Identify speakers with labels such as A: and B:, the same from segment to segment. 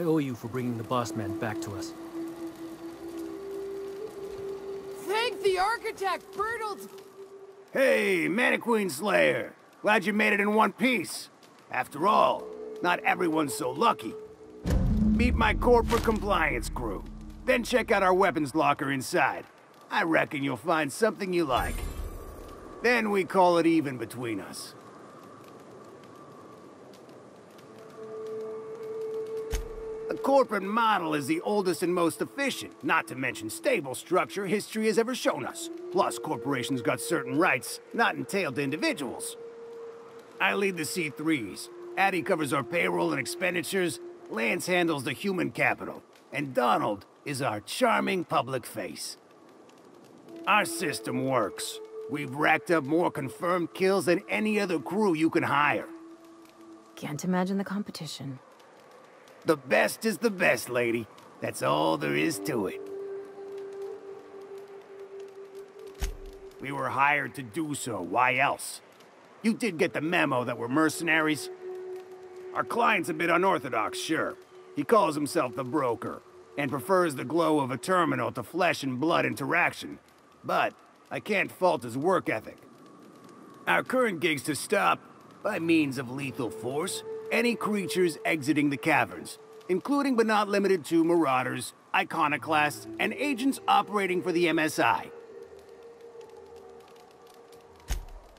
A: I owe you for bringing the boss man back to us.
B: Thank the architect, Bertolt!
C: Hey, Mantiqueen Slayer. Glad you made it in one piece. After all, not everyone's so lucky. Meet my corporate compliance crew. Then check out our weapons locker inside. I reckon you'll find something you like. Then we call it even between us. The corporate model is the oldest and most efficient, not to mention stable structure history has ever shown us. Plus, corporations got certain rights not entailed to individuals. I lead the C3s. Addy covers our payroll and expenditures, Lance handles the human capital, and Donald is our charming public face. Our system works. We've racked up more confirmed kills than any other crew you can hire.
D: Can't imagine the competition.
C: The best is the best, lady. That's all there is to it. We were hired to do so, why else? You did get the memo that we're mercenaries? Our client's a bit unorthodox, sure. He calls himself the broker, and prefers the glow of a terminal to flesh and blood interaction. But I can't fault his work ethic. Our current gig's to stop, by means of lethal force, any creatures exiting the caverns, including but not limited to marauders, iconoclasts, and agents operating for the MSI.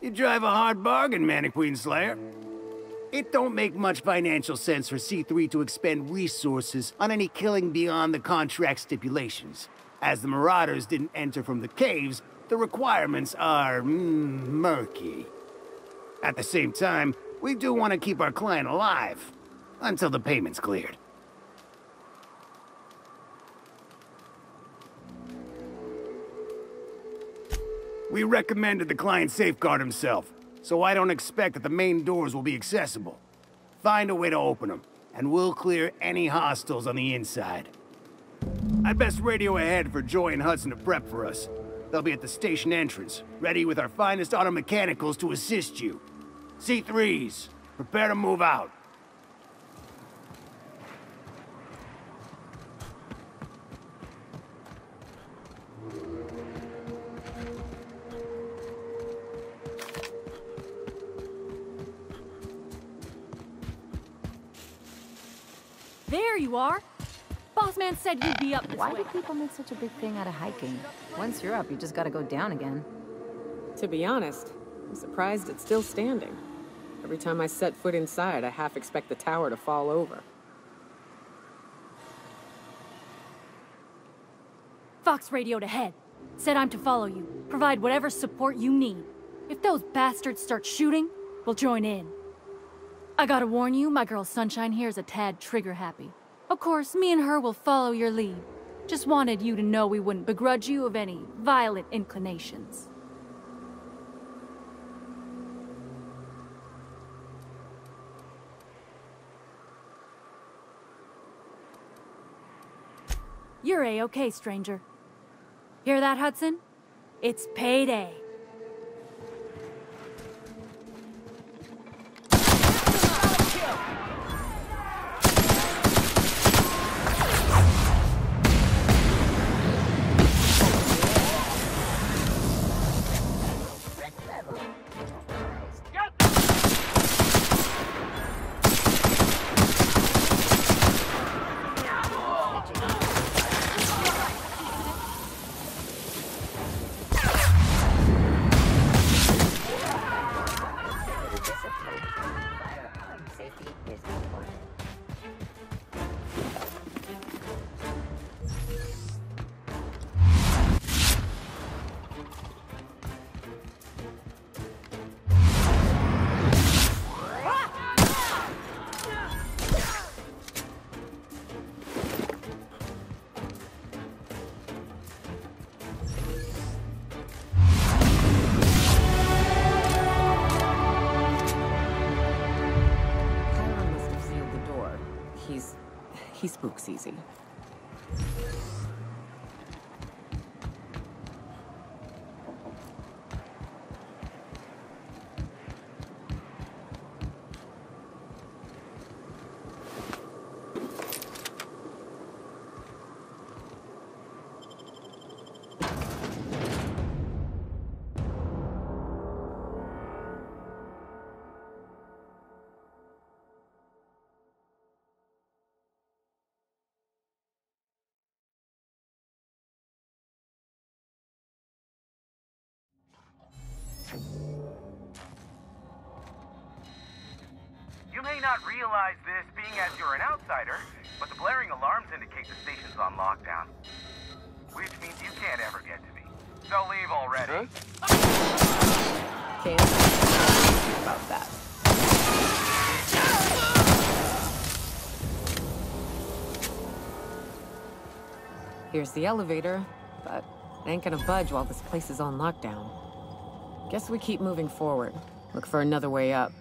C: You drive a hard bargain, Mantiqueen Slayer. It don't make much financial sense for C3 to expend resources on any killing beyond the contract stipulations. As the Marauders didn't enter from the caves, the requirements are mm, murky. At the same time, we do want to keep our client alive. Until the payment's cleared. We recommended the client safeguard himself, so I don't expect that the main doors will be accessible. Find a way to open them, and we'll clear any hostiles on the inside. I'd best radio ahead for Joy and Hudson to prep for us. They'll be at the station entrance, ready with our finest auto mechanicals to assist you. C3s, prepare to move out.
E: There you are. Boss man said you'd be up this
D: Why
E: way.
D: do people make such a big thing out of hiking? Once you're up, you just gotta go down again.
F: To be honest, I'm surprised it's still standing. Every time I set foot inside, I half expect the tower to fall over.
E: Fox radioed ahead. Said I'm to follow you. Provide whatever support you need. If those bastards start shooting, we'll join in. I gotta warn you, my girl Sunshine here is a tad trigger happy. Of course, me and her will follow your lead. Just wanted you to know we wouldn't begrudge you of any violent inclinations. You're a-okay, stranger. Hear that, Hudson? It's payday.
D: He spooks may
G: not realize this being as you're an outsider, but the blaring alarms indicate the station's on lockdown. Which means you can't ever get to me. So leave already.
F: Can't think about that. Here's the elevator, but it ain't gonna budge while this place is on lockdown. Guess we keep moving forward. Look for another way up.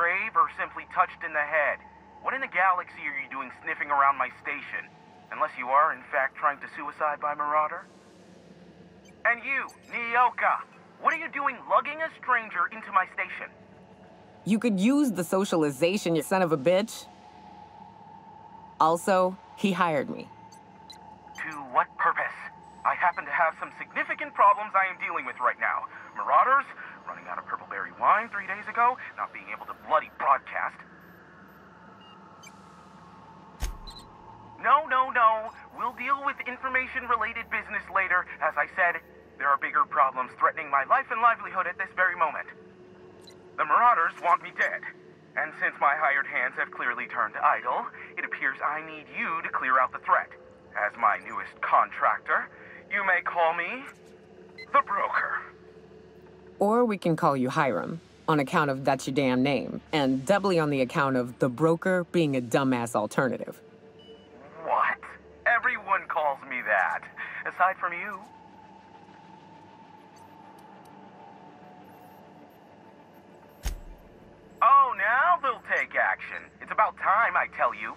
G: Tell brave or simply touched in the head. What in the galaxy are you doing sniffing around my station? Unless you are, in fact, trying to suicide by Marauder? And you, Nyoka, what are you doing lugging a stranger into my station?
F: You could use the socialization, you son of a bitch. Also, he hired me.
G: To what purpose? I happen to have some significant problems I am dealing with right now. Marauders, running out of three days ago, not being able to bloody broadcast. No, no, no. We'll deal with information related business later. As I said, there are bigger problems threatening my life and livelihood at this very moment. The Marauders want me dead. And since my hired hands have clearly turned idle, it appears I need you to clear out the threat. As my newest contractor, you may call me the Broker.
F: Or we can call you Hiram, on account of that's your damn name, and doubly on the account of the broker being a dumbass alternative.
G: What? Everyone calls me that. Aside from you. Oh, now they'll take action. It's about time, I tell you.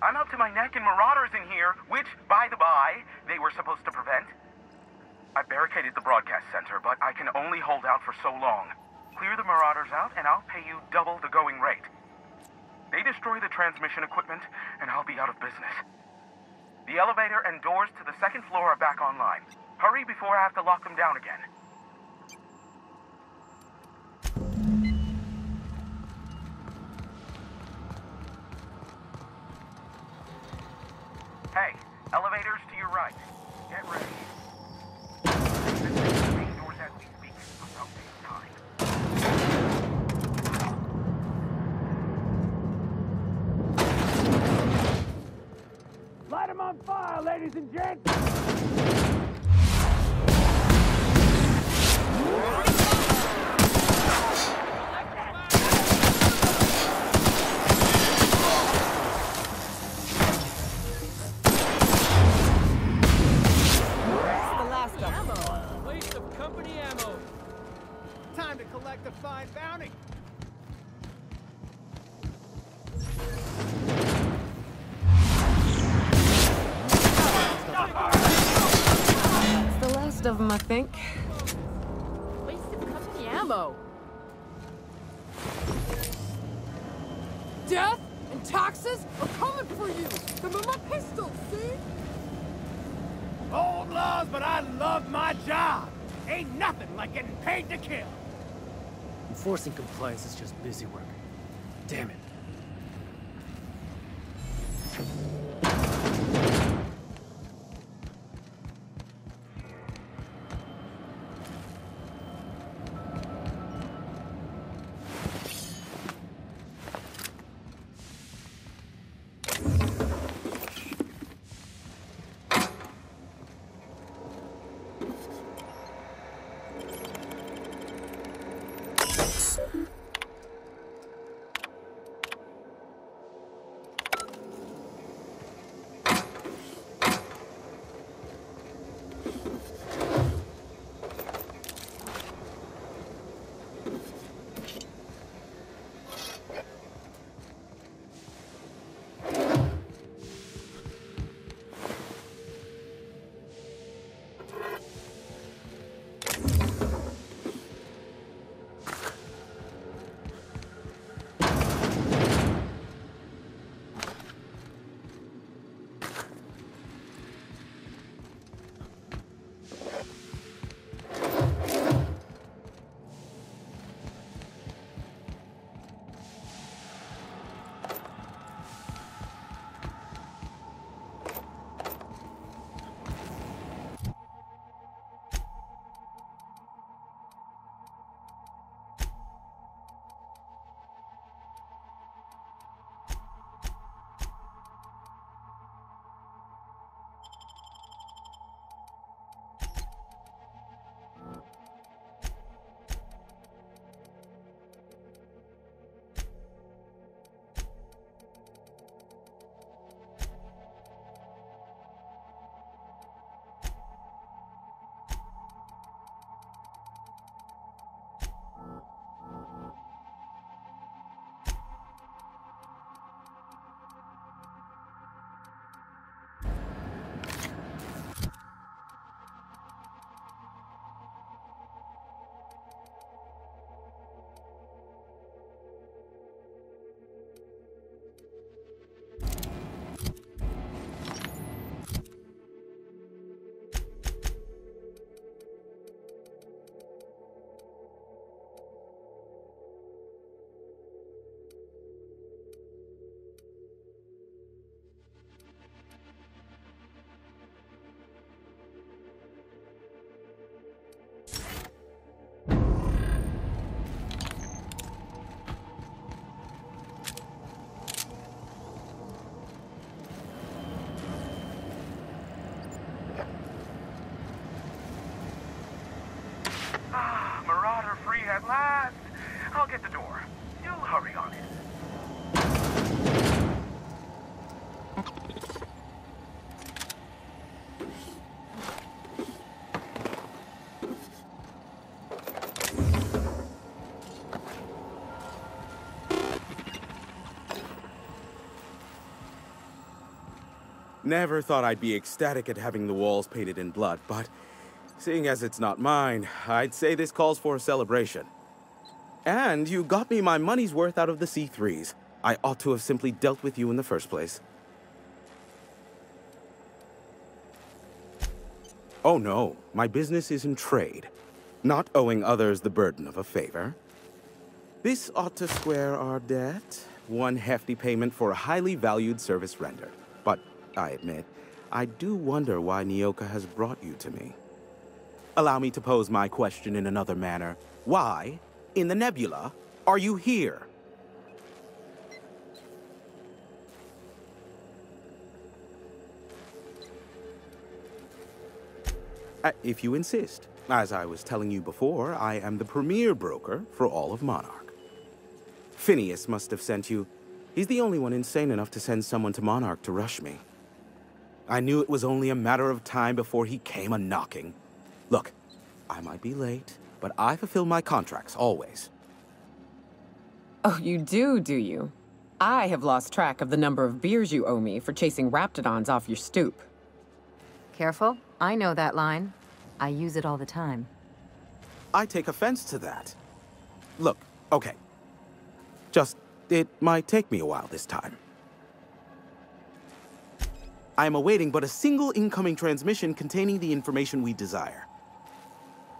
G: I'm up to my neck in marauders in here, which, by the by, they were supposed to prevent. I barricaded the broadcast center, but I can only hold out for so long. Clear the marauders out, and I'll pay you double the going rate. They destroy the transmission equipment, and I'll be out of business. The elevator and doors to the second floor are back online. Hurry before I have to lock them down again.
F: Think.
B: Waste of company ammo. Death and
F: Them taxes are coming for you! Remember my pistol, see?
C: Old laws, but I love my job. Ain't nothing like getting paid to kill.
A: Enforcing compliance is just busy work. Damn it.
H: I'll get the door. You'll hurry on it.
G: Never thought I'd be ecstatic at having the walls painted in blood, but seeing as it's not mine, I'd say this calls for a celebration. And you got me my money's worth out of the C3s. I ought to have simply dealt with you in the first place. Oh no, my business is in trade, not owing others the burden of a favor. This ought to square our debt. One hefty payment for a highly valued service rendered. But I admit, I do wonder why Nyoka has brought you to me. Allow me to pose my question in another manner. Why, in the nebula, are you here? Uh, if you insist. As I was telling you before, I am the premier broker for all of Monarch. Phineas must have sent you. He's the only one insane enough to send someone to Monarch to rush me. I knew it was only a matter of time before he came a knocking. Look, I might be late, but I fulfill my contracts always.
F: Oh, you do, do you? I have lost track of the number of beers you owe me for chasing raptidons off your stoop.
B: Careful. I know that line. I use it all the time.
G: I take offense to that. Look, okay. Just, it might take me a while this time. I am awaiting but a single incoming transmission containing the information we desire.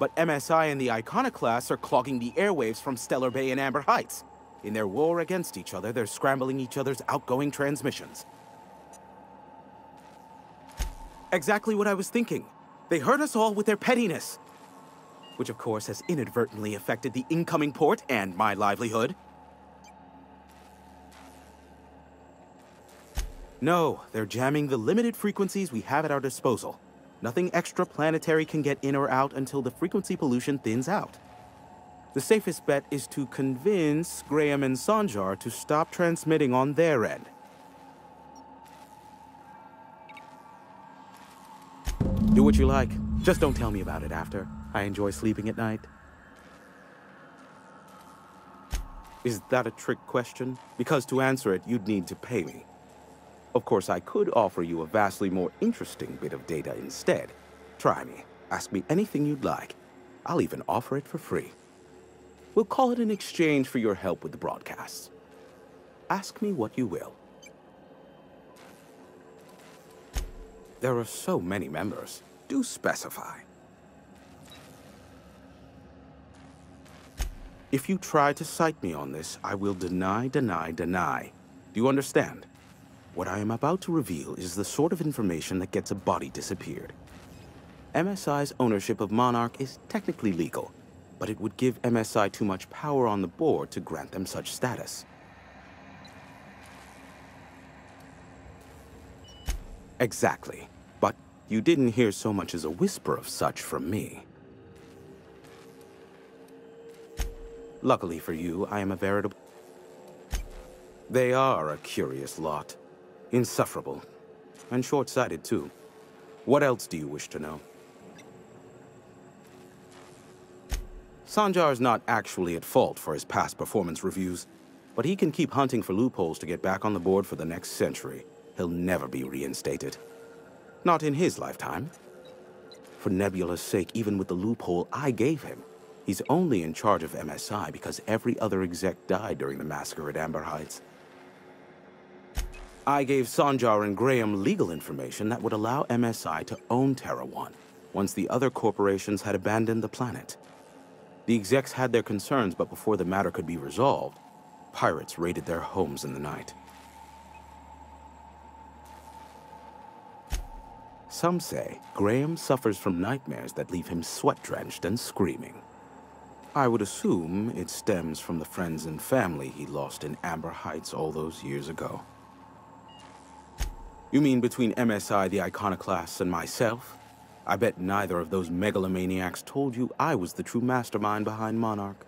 G: But MSI and the Iconoclasts are clogging the airwaves from Stellar Bay and Amber Heights. In their war against each other, they're scrambling each other's outgoing transmissions. Exactly what I was thinking. They hurt us all with their pettiness. Which, of course, has inadvertently affected the incoming port and my livelihood. No, they're jamming the limited frequencies we have at our disposal. Nothing extraplanetary can get in or out until the frequency pollution thins out. The safest bet is to convince Graham and Sanjar to stop transmitting on their end. Do what you like. Just don't tell me about it after. I enjoy sleeping at night. Is that a trick question? Because to answer it, you'd need to pay me. Of course, I could offer you a vastly more interesting bit of data instead. Try me. Ask me anything you'd like. I'll even offer it for free. We'll call it an exchange for your help with the broadcasts. Ask me what you will. There are so many members. Do specify. If you try to cite me on this, I will deny, deny, deny. Do you understand? What I am about to reveal is the sort of information that gets a body disappeared. MSI's ownership of Monarch is technically legal, but it would give MSI too much power on the board to grant them such status. Exactly. But you didn't hear so much as a whisper of such from me. Luckily for you, I am a veritable... They are a curious lot. Insufferable. And short-sighted, too. What else do you wish to know? Sanjar's not actually at fault for his past performance reviews, but he can keep hunting for loopholes to get back on the board for the next century. He'll never be reinstated. Not in his lifetime. For Nebula's sake, even with the loophole I gave him, he's only in charge of MSI because every other exec died during the massacre at Amber Heights. I gave Sanjar and Graham legal information that would allow MSI to own Terra 1 once the other corporations had abandoned the planet. The execs had their concerns, but before the matter could be resolved, pirates raided their homes in the night. Some say Graham suffers from nightmares that leave him sweat-drenched and screaming. I would assume it stems from the friends and family he lost in Amber Heights all those years ago. You mean between MSI, the Iconoclasts, and myself? I bet neither of those megalomaniacs told you I was the true mastermind behind Monarch.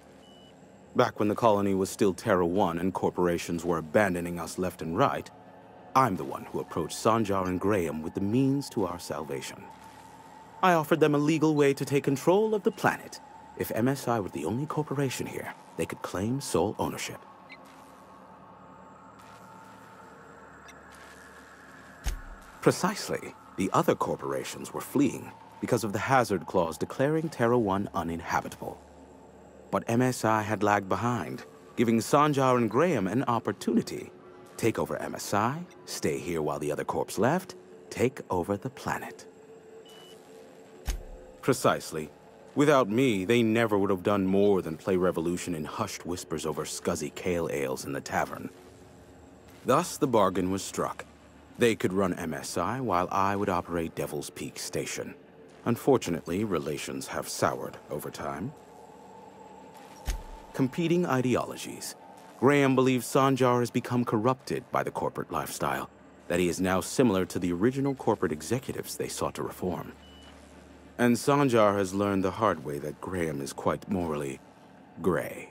G: Back when the colony was still Terra 1 and corporations were abandoning us left and right, I'm the one who approached Sanjar and Graham with the means to our salvation. I offered them a legal way to take control of the planet. If MSI were the only corporation here, they could claim sole ownership. Precisely. The other corporations were fleeing because of the hazard clause declaring Terra 1 uninhabitable. But MSI had lagged behind, giving Sanjar and Graham an opportunity. Take over MSI, stay here while the other corps left, take over the planet. Precisely. Without me, they never would have done more than play Revolution in hushed whispers over scuzzy kale ales in the tavern. Thus, the bargain was struck. They could run MSI while I would operate Devil's Peak Station. Unfortunately, relations have soured over time. Competing ideologies. Graham believes Sanjar has become corrupted by the corporate lifestyle, that he is now similar to the original corporate executives they sought to reform. And Sanjar has learned the hard way that Graham is quite morally gray.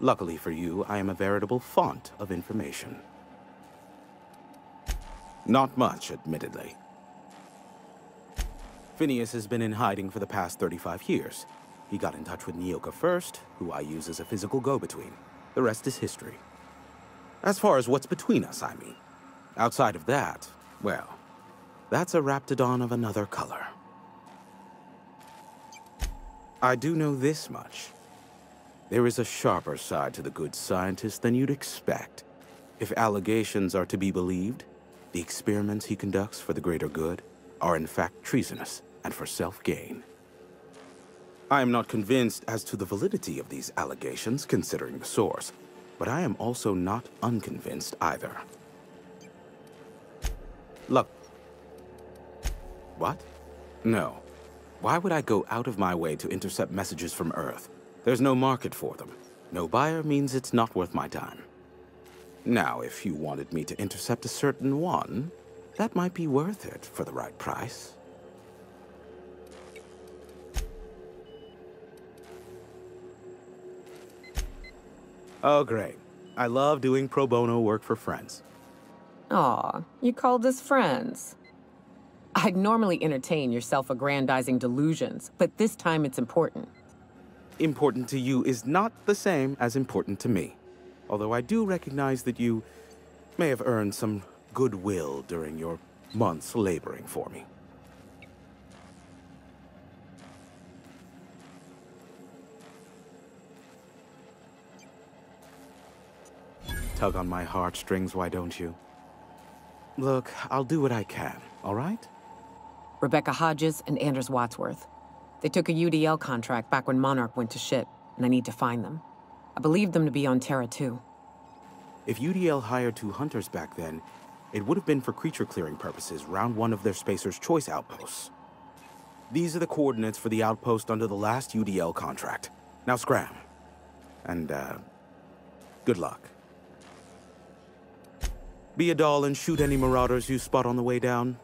G: Luckily for you, I am a veritable font of information. Not much, admittedly. Phineas has been in hiding for the past 35 years. He got in touch with Nyoka first, who I use as a physical go-between. The rest is history. As far as what's between us, I mean. Outside of that, well, that's a Raptidon of another color. I do know this much. There is a sharper side to the good scientist than you'd expect. If allegations are to be believed, the experiments he conducts for the greater good are in fact treasonous and for self-gain. I am not convinced as to the validity of these allegations, considering the source, but I am also not unconvinced either. Look. What? No. Why would I go out of my way to intercept messages from Earth? There's no market for them. No buyer means it's not worth my time. Now, if you wanted me to intercept a certain one, that might be worth it for the right price. Oh, great. I love doing pro bono work for friends.
F: Aw, you called us friends. I'd normally entertain your self-aggrandizing delusions, but this time it's important.
G: Important to you is not the same as important to me. Although I do recognize that you may have earned some goodwill during your months laboring for me. Tug on my heartstrings, why don't you? Look, I'll do what I can, all right?
F: Rebecca Hodges and Anders Wadsworth. They took a UDL contract back when Monarch went to shit, and I need to find them. I believe them to be on Terra 2.
G: If UDL hired two hunters back then, it would have been for creature clearing purposes round one of their Spacer's Choice outposts. These are the coordinates for the outpost under the last UDL contract. Now scram. And, uh, good luck. Be a doll and shoot any marauders you spot on the way down.